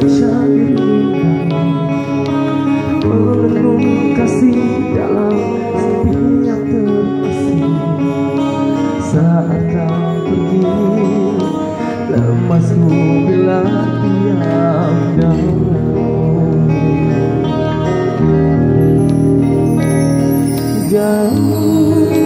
mencari menunggu kasih dalam sepi yang terisi Saat kau pergi Lemasku bila diam dalam Jauh